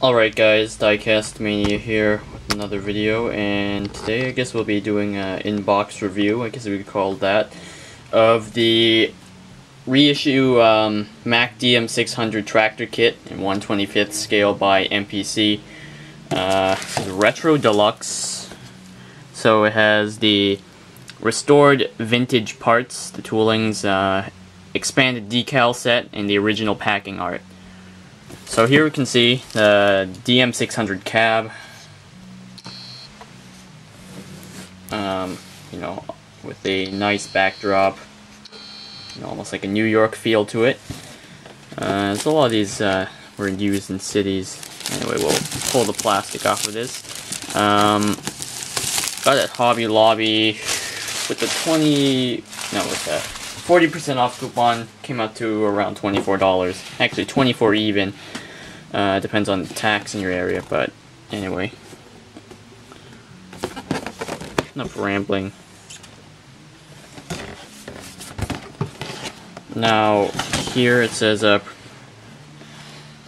Alright guys, Diecast Mania here with another video, and today I guess we'll be doing an in-box review, I guess we could call that, of the reissue um, Mack DM600 tractor kit in 125th scale by MPC. Uh, Retro Deluxe, so it has the restored vintage parts, the toolings, uh, expanded decal set, and the original packing art. So here we can see the DM600 cab. Um, you know, with a nice backdrop, you know, almost like a New York feel to it. Uh, so a lot of these uh, were used in cities. Anyway, we'll pull the plastic off of this. Um, got it Hobby Lobby with the 20, no, with the 40% off coupon came out to around $24. Actually, 24 even. Uh, depends on the tax in your area, but anyway. Enough rambling. Now, here it says, uh,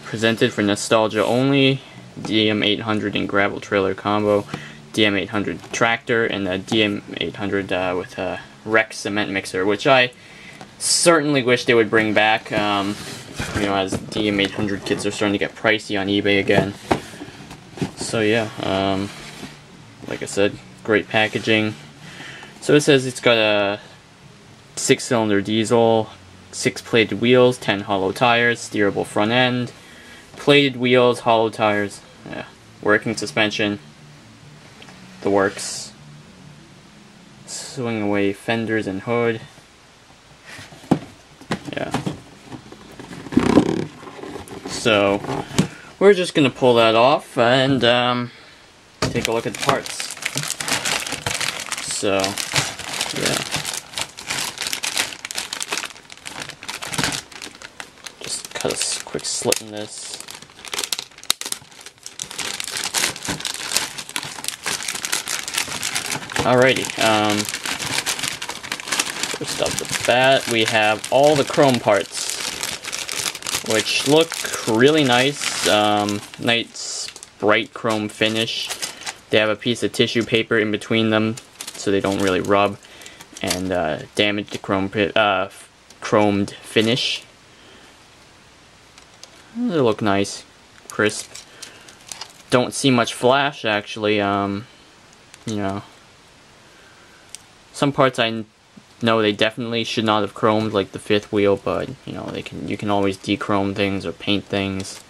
presented for nostalgia only, DM800 and gravel trailer combo, DM800 tractor, and the DM800 uh, with a Rex cement mixer, which I certainly wish they would bring back. Um, you know, as DM800 kits are starting to get pricey on eBay again. So yeah, um, like I said, great packaging. So it says it's got a six-cylinder diesel, six plated wheels, 10 hollow tires, steerable front end, plated wheels, hollow tires, yeah, working suspension, the works, swing away fenders and hood, yeah. So, we're just going to pull that off and um, take a look at the parts. So, yeah. Just cut a quick slit in this. Alrighty, um, first off the bat, we have all the chrome parts, which look really nice. Um, nice bright chrome finish. They have a piece of tissue paper in between them so they don't really rub and uh, damage the chrome uh, chromed finish. They look nice, crisp. Don't see much flash actually. Um, you know, some parts I no, they definitely should not have chromed like the fifth wheel, but you know they can. You can always dechrome things or paint things.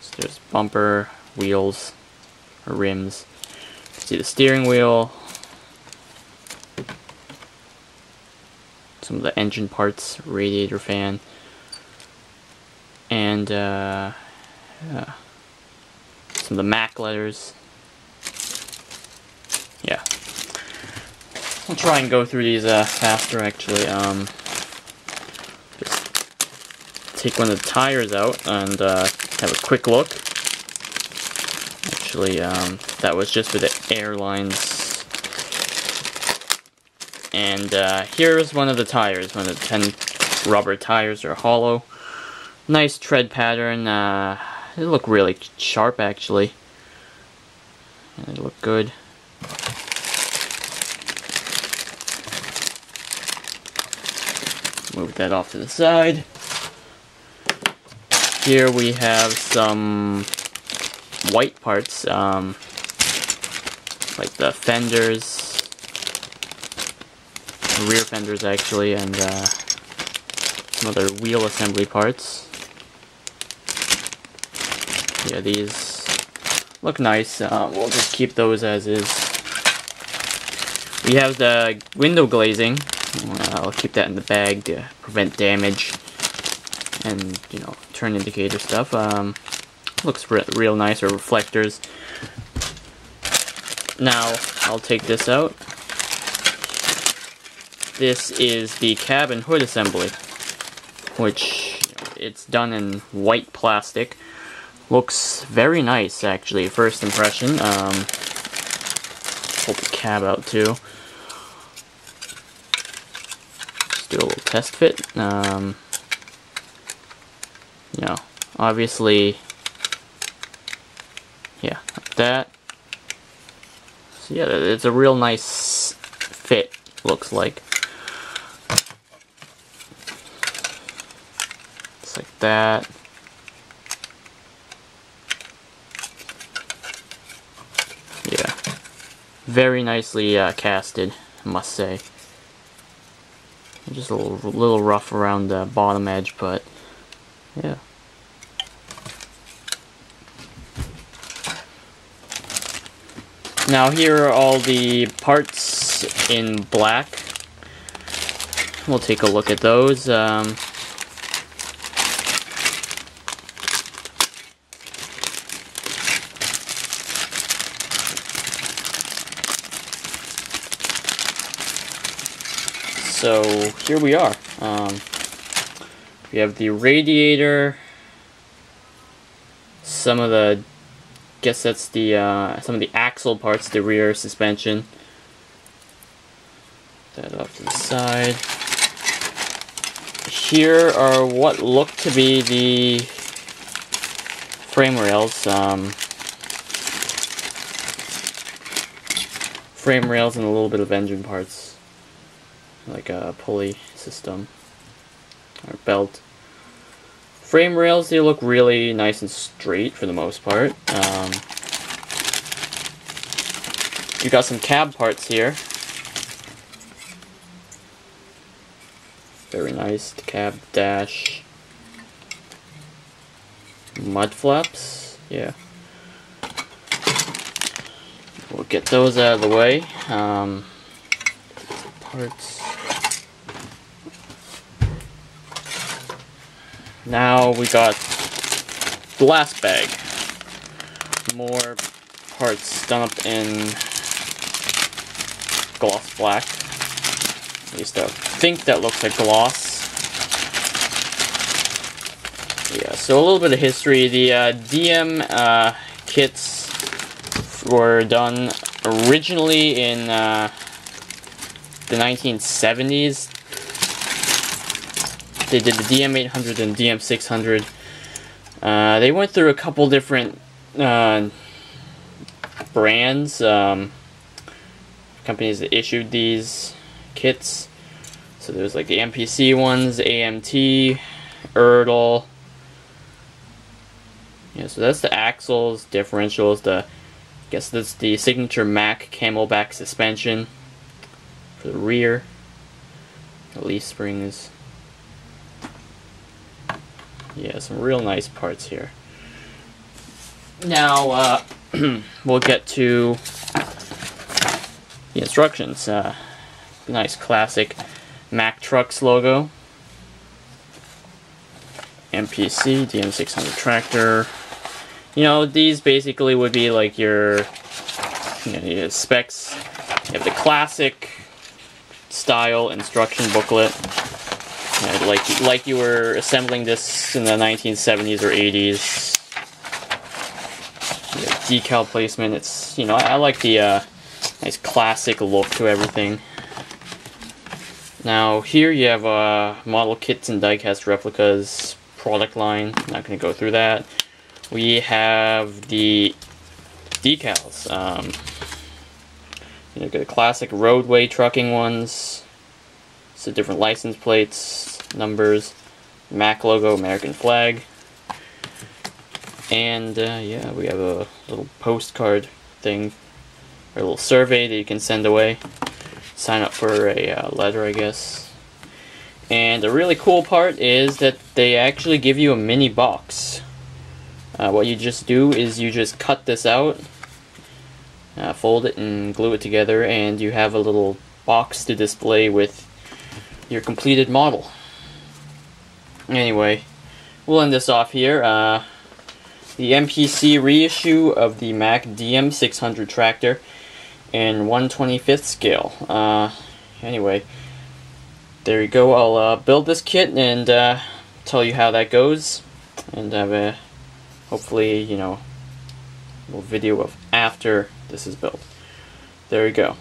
So there's bumper, wheels, or rims. See the steering wheel. Some of the engine parts, radiator fan, and uh, yeah, some of the Mack letters. Yeah. I'll try and go through these uh, faster actually. Um, just take one of the tires out and uh, have a quick look. Actually, um, that was just for the airlines. And uh, here's one of the tires. One of the 10 rubber tires are hollow. Nice tread pattern. Uh, they look really sharp actually. They look good. Move that off to the side. Here we have some white parts, um, like the fenders, rear fenders actually, and uh, some other wheel assembly parts. Yeah, these look nice. Uh, we'll just keep those as is. We have the window glazing, I'll keep that in the bag to prevent damage and, you know, turn indicator stuff. Um, looks re real nice, or reflectors. Now, I'll take this out. This is the cab and hood assembly, which it's done in white plastic. Looks very nice, actually, first impression. Um, pull the cab out, too. Do a little test fit. Um, you know, obviously, yeah, like that. So yeah, it's a real nice fit, looks like. It's like that. Yeah. Very nicely uh, casted, I must say. Just a little, little rough around the bottom edge, but yeah. Now here are all the parts in black. We'll take a look at those. Um, so here we are. Um, we have the radiator, some of the, guess that's the, uh, some of the axle parts, the rear suspension. That off to the side. Here are what look to be the frame rails. Um, frame rails and a little bit of engine parts like a pulley system or belt. Frame rails, they look really nice and straight for the most part. Um, you got some cab parts here. Very nice. Cab dash. Mud flaps. Yeah. We'll get those out of the way. Um, parts. Now we got the last bag. More parts up in gloss black. At least I think that looks like gloss. Yeah, so a little bit of history. The uh, DM uh, kits were done originally in uh, the 1970s they did the DM800 and DM600. Uh, they went through a couple different uh, brands, um, companies that issued these kits. So there's like the MPC ones, AMT, Ertl. Yeah, so that's the axles, differentials, the I guess that's the signature Mack camelback suspension for the rear. The leaf springs. Yeah, some real nice parts here. Now, uh, we'll get to the instructions. Uh, nice classic Mack Trucks logo. MPC, DM600 tractor. You know, these basically would be like your, you know, your specs. You have the classic style instruction booklet like like you were assembling this in the 1970s or 80s. Yeah, decal placement. It's you know I, I like the uh, nice classic look to everything. Now here you have uh, model kits and diecast replicas product line. Not going to go through that. We have the decals. Um, you know, the classic roadway trucking ones. So different license plates, numbers, Mack logo, American flag. And uh, yeah, we have a little postcard thing, or a little survey that you can send away. Sign up for a uh, letter, I guess. And the really cool part is that they actually give you a mini box. Uh, what you just do is you just cut this out, uh, fold it and glue it together, and you have a little box to display with your completed model. Anyway, we'll end this off here. Uh, the MPC reissue of the Mack DM600 tractor in 125th scale. Uh, anyway, there you go. I'll uh, build this kit and uh, tell you how that goes. And have a, hopefully, you know, a little video of after this is built. There you go.